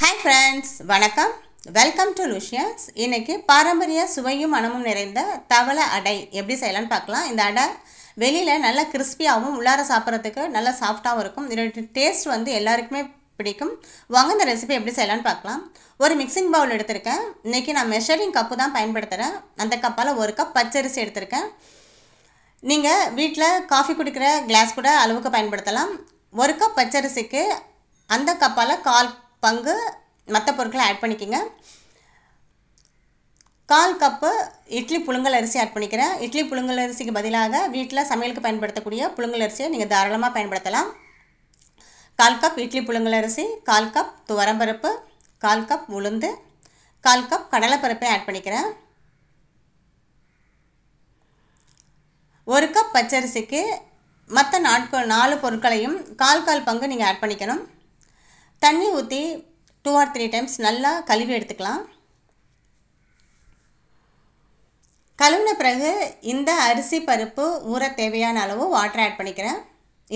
Hi friends வணக்கம். Welcome to லுஷியன்ஸ் இன்றைக்கி பாரம்பரிய சுவையும் மனமும் நிறைந்த தவளை அடை எப்படி செய்யலாம்னு பார்க்கலாம். இந்த அடை வெளியில் நல்லா கிறிஸ்பியாகவும் உள்ளார சாப்பிட்றதுக்கு நல்லா சாஃப்டாகவும் இருக்கும். இதோட டேஸ்ட் வந்து எல்லாருக்குமே பிடிக்கும். வாங்க இந்த ரெசிபி எப்படி செய்யலான்னு பார்க்கலாம். ஒரு மிக்சிங் பவுல் எடுத்திருக்கேன். இன்றைக்கி நான் மெஷரிங் கப்பு தான் பயன்படுத்துகிறேன் அந்த கப்பால் ஒரு கப் பச்சரிசி எடுத்திருக்கேன். நீங்கள் வீட்டில் காஃபி குடிக்கிற கிளாஸ் கூட அளவுக்கு பயன்படுத்தலாம். ஒரு கப் பச்சரிசிக்கு அந்த கப்பால் கால் பங்கு மற்ற பொருட்களை ஆட் பண்ணிக்கோங்க. கால் கப்பு இட்லி புழுங்கல் அரிசி ஆட் பண்ணிக்கிறேன். இட்லி புழுங்கல் அரிசிக்கு பதிலாக வீட்டில் சமையலுக்கு பயன்படுத்தக்கூடிய புழுங்கல் அரிசியை நீங்கள் தாராளமாக பயன்படுத்தலாம். கால் கப் இட்லி புழுங்கல் அரிசி கால் கப் துவரம்பருப்பு கால் கப் உளுந்து கால் கப் கடலைப்பருப்பை ஆட் பண்ணிக்கிறேன். ஒரு கப் பச்சரிசிக்கு மற்ற நாட்கள் நாலு பொருட்களையும் கால் கால் பங்கு நீங்கள் ஆட் பண்ணிக்கணும். தண்ணி ஊற்றி டூ ஆர் த்ரீ டைம்ஸ் நல்லா கழுவி எடுத்துக்கலாம். கழுவின பிறகு இந்த அரிசி பருப்பு ஊற தேவையான அளவு வாட்டர் ஆட் பண்ணிக்கிறேன்.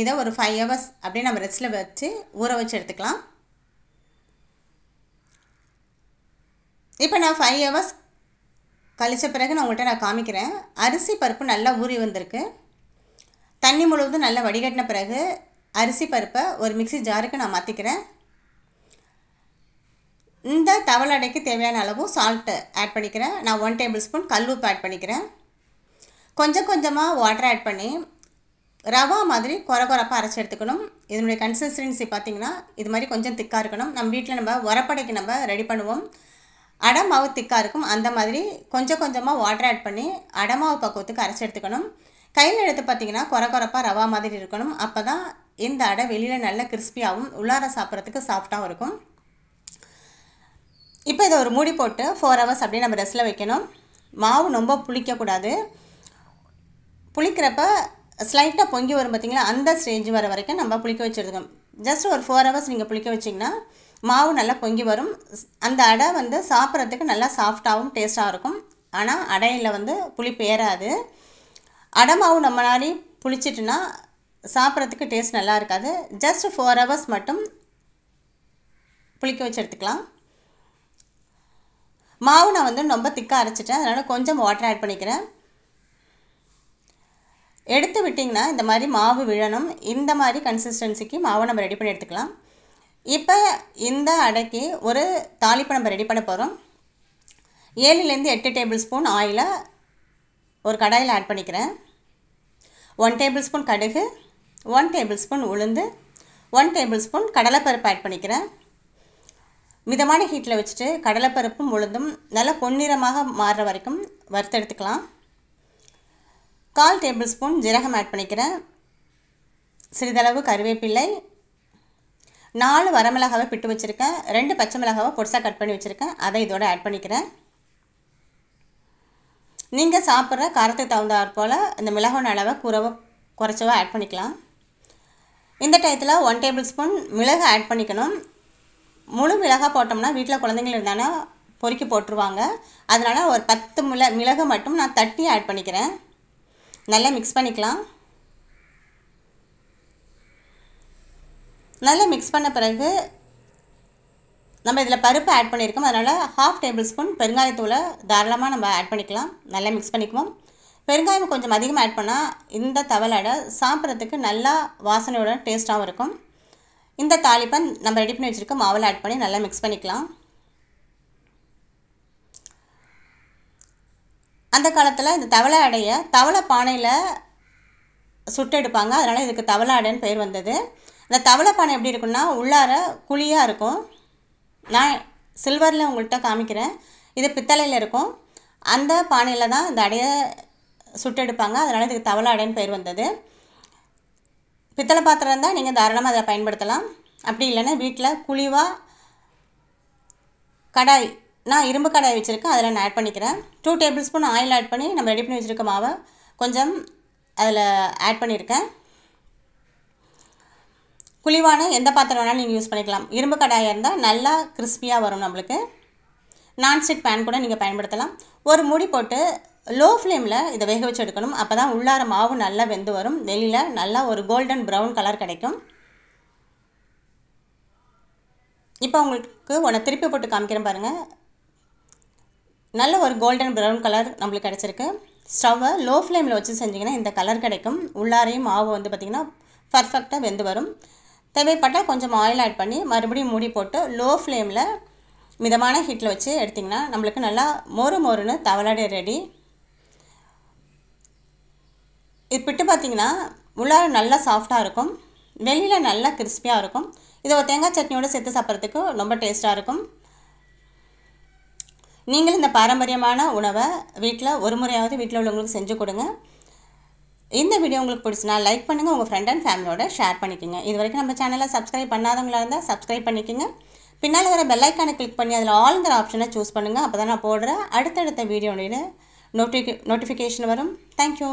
இதை ஒரு ஃபைவ் ஹவர்ஸ் அப்படியே நம்ம ரெஸ்ட்டில் வச்சு ஊற வச்சு எடுத்துக்கலாம். இப்போ நான் ஃபைவ் ஹவர்ஸ் கழித்த பிறகு நான் உங்கள்கிட்ட நான் காமிக்கிறேன். அரிசி பருப்பு நல்லா ஊறி வந்திருக்கு. தண்ணி முழுவதும் நல்லா வடிகட்டின பிறகு அரிசி பருப்பை ஒரு மிக்சி ஜாருக்கு நான் மாற்றிக்கிறேன் இந்த தவளடைக்கு தேவையான அளவு சால்ட்டு ஆட் பண்ணிக்கிறேன். நான் ஒன் டேபிள் ஸ்பூன் கல்லுப்பு ஆட் பண்ணிக்கிறேன். கொஞ்சம் கொஞ்சமாக வாட்டர் ஆட் பண்ணி ரவா மாதிரி குறை குறைப்பாக அரைச்சி எடுத்துக்கணும். இதனுடைய கன்சிஸ்டன்சி பார்த்திங்கன்னா இது மாதிரி கொஞ்சம் திக்காக இருக்கணும். நம்ம வீட்டில் நம்ம உரப்படைக்கு நம்ம ரெடி பண்ணுவோம். அடை மாவு திக்காக இருக்கும். அந்த மாதிரி கொஞ்சம் கொஞ்சமாக வாட்டர் ஆட் பண்ணி அடை மாவு பக்குவத்துக்கு அரைச்சி எடுத்துக்கணும். கையில் எடுத்து பார்த்திங்கன்னா குறை குறைப்பாக ரவா மாதிரி இருக்கணும். அப்போ தான் இந்த அடை வெளியில் நல்ல கிறிஸ்பியாகவும் உள்ளார சாப்பிட்றதுக்கு சாஃப்டாகவும் இருக்கும். இப்போ இதை ஒரு மூடி போட்டு ஃபோர் ஹவர்ஸ் அப்படியே நம்ம ரெஸ்ட்டில் வைக்கணும். மாவு ரொம்ப புளிக்கக்கூடாது. புளிக்கிறப்ப ஸ்லைட்டாக பொங்கி வரும் பார்த்திங்களா அந்த ஸ்டேஜ் வர வரைக்கும் நம்ம புளிக்க வச்சுருக்கோம் ஜஸ்ட் ஒரு ஃபோர் ஹவர்ஸ் நீங்கள் புளிக்க வச்சிங்கன்னா மாவு நல்லா பொங்கி வரும். அந்த அடை வந்து சாப்பிட்றதுக்கு நல்லா சாஃப்டாகவும் டேஸ்ட்டாகவும் இருக்கும். ஆனால் அடையில் வந்து புளிப்பு ஏறாது. அடை மாவு நம்ம நாடி புளிச்சிட்டுனா சாப்பிட்றதுக்கு டேஸ்ட் நல்லா இருக்காது. ஜஸ்ட் ஃபோர் ஹவர்ஸ் மட்டும் புளிக்க வச்சு எடுத்துக்கலாம். மாவு நான் வந்து ரொம்ப திக்காக அரைச்சிட்டேன். அதனால் கொஞ்சம் வாட்டர் ஆட் பண்ணிக்கிறேன். எடுத்து விட்டிங்கன்னா இந்த மாதிரி மாவு விழணும். இந்த மாதிரி கன்சிஸ்டன்சிக்கு மாவை நம்ம ரெடி பண்ணி எடுத்துக்கலாம். இப்போ இந்த அடைக்கு ஒரு தாளிப்பு நம்ம ரெடி பண்ண போகிறோம் ஏழுலேருந்து எட்டு டேபிள் ஸ்பூன் ஆயிலை ஒரு கடாயில் ஆட் பண்ணிக்கிறேன். ஒன் டேபிள் ஸ்பூன் கடுகு ஒன் டேபிள் ஸ்பூன் உளுந்து ஒன் டேபிள் ஸ்பூன் கடலைப்பருப்பு ஆட் பண்ணிக்கிறேன். மிதமான ஹீட்டில் வச்சுட்டு கடலைப்பருப்பும் உளுந்தும் நல்லா பொன்னிறமாக மாறுற வரைக்கும் வறுத்தெடுத்துக்கலாம். கால் டேபிள் ஸ்பூன் ஜீரகம் ஆட் பண்ணிக்கிறேன். சிறிதளவு கருவேப்பிள்ளை நாலு வரமிளகாவை பிட்டு வச்சுருக்கேன். ரெண்டு பச்சை மிளகாவை பொடிசாக கட் பண்ணி வச்சுருக்கேன். அதை இதோட ஆட் பண்ணிக்கிறேன். நீங்கள் சாப்பிட்ற காரத்துக்கு தகுந்தாற் போல் இந்த மிளகான அளவை குறவோ குறைச்சவோ ஆட் பண்ணிக்கலாம். இந்த டயத்தில் ஒன் டேபிள் ஸ்பூன் மிளகு ஆட் பண்ணிக்கணும். முழு மிளகாய் போட்டோம்னா வீட்டில் குழந்தைங்கள் இருந்தானா பொறுக்கி போட்டுருவாங்க. அதனால் ஒரு பத்து மிள மிளகு மட்டும் நான் தட்டி ஆட் பண்ணிக்கிறேன். நல்லா மிக்ஸ் பண்ணிக்கலாம். நல்லா மிக்ஸ் பண்ண பிறகு நம்ம இதில் பருப்பு ஆட் பண்ணியிருக்கோம். அதனால் ஹாஃப் டேபிள் ஸ்பூன் பெருங்காயத்தூளை தாராளமாக நம்ம ஆட் பண்ணிக்கலாம். நல்லா மிக்ஸ் பண்ணிக்குவோம். பெருங்காயம் கொஞ்சம் அதிகமாக ஆட் பண்ணால் இந்த தவளடை சாப்பிட்றதுக்கு நல்லா வாசனையோட டேஸ்ட்டாகவும் இருக்கும். இந்த தாளிப்பை நம்ம ரெடி பண்ணி வச்சுருக்க மாவில் ஆட் பண்ணி நல்லா மிக்ஸ் பண்ணிக்கலாம். அந்த காலத்தில் இந்த தவளை அடையை தவளை பானையில் சுட்டு எடுப்பாங்க. அதனால் இதுக்கு தவளை அடைன்னு பேர் வந்தது. இந்த தவளை பானை எப்படி இருக்குன்னா உள்ளார குழியாக இருக்கும். நான் சில்வரில் உங்கள்கிட்ட காமிக்கிறேன். இது பித்தளையில் இருக்கும். அந்த பானையில் தான் இந்த அடையை சுட்டு எடுப்பாங்க. அதனால் இதுக்கு தவளை அடைன்னு பேர் வந்தது. பித்தளை பாத்திரம் இருந்தால் நீங்கள் தாராளமாக அதை பயன்படுத்தலாம். அப்படி இல்லைன்னா வீட்டில் குழிவாக கடாய் நான் இரும்பு கடாய் வச்சுருக்கேன் அதில் நான் ஆட் பண்ணிக்கிறேன். Two tablespoon oil add பண்ணி நம்ம ரெடி பண்ணி வச்சுருக்க மாவை கொஞ்சம் அதில் ஆட் பண்ணியிருக்கேன் குழிவான எந்த பாத்திரம் வேணாலும் நீங்கள் யூஸ் பண்ணிக்கலாம். இரும்பு கடாயாக இருந்தால் நல்லா கிறிஸ்பியாக வரும் நம்மளுக்கு. நான்ஸ்டிக் பேன் கூட நீங்கள் பயன்படுத்தலாம். ஒரு மூடி போட்டு லோ ஃப்ளேமில் இதை வேக வச்சு எடுக்கணும். அப்போ தான் உள்ளார மாவு நல்லா வெந்து வரும். வெளியில் நல்லா ஒரு கோல்டன் ப்ரௌன் கலர் கிடைக்கும். இப்போ உங்களுக்கு உன்னை திருப்பி போட்டு காமிக்கிறேன் பாருங்கள் நல்ல ஒரு கோல்டன் ப்ரௌன் கலர் நம்மளுக்கு கிடச்சிருக்கு. ஸ்டவ்வை லோ ஃப்ளேமில் வச்சு செஞ்சிங்கன்னா இந்த கலர் கிடைக்கும். உள்ளாரையும் மாவு வந்து பார்த்திங்கன்னா பர்ஃபெக்டாக வெந்து வரும். தேவைப்பட்டால் கொஞ்சம் ஆயில் ஆட் பண்ணி மறுபடியும் மூடி போட்டு லோ ஃப்ளேமில் மிதமான ஹீட்டில் வச்சு எடுத்திங்கன்னா நம்மளுக்கு நல்லா மொறு மொறுன்னு தவளாடி ரெடி இது பிட்டு பார்த்திங்கன்னா உள்ளார நல்லா சாஃப்டாக இருக்கும். வெளியில் நல்லா கிறிஸ்பியாக இருக்கும். இதை ஒரு தேங்காய் சட்னியோடு சேர்த்து சாப்பிட்றதுக்கு ரொம்ப டேஸ்ட்டாக இருக்கும். நீங்களும் இந்த பாரம்பரியமான உணவை வீட்டில் ஒரு முறையாவது வீட்டில் உள்ளவங்களுக்கு செஞ்சு கொடுங்க. இந்த வீடியோ உங்களுக்கு பிடிச்சினா லைக் பண்ணுங்கள் உங்கள் ஃப்ரெண்ட் அண்ட் ஃபேமிலியோட ஷேர் பண்ணிக்கோங்க. இது வரைக்கும் நம்ம சேனலை சப்ஸ்கிரைப் பண்ணாதவங்களா இருந்தால் சப்ஸ்கிரைப் பண்ணிக்கோங்க. பின்னால் வர பெல்லைக்கானை கிளிக் பண்ணி அதில் ஆளுங்கிற ஆப்ஷனை சூஸ் பண்ணுங்கள் அப்போ தான் நான் போடுற அடுத்தடுத்த வீடியோடைய நோட்டிஃபி நோட்டிஃபிகேஷன் வரும். Thank you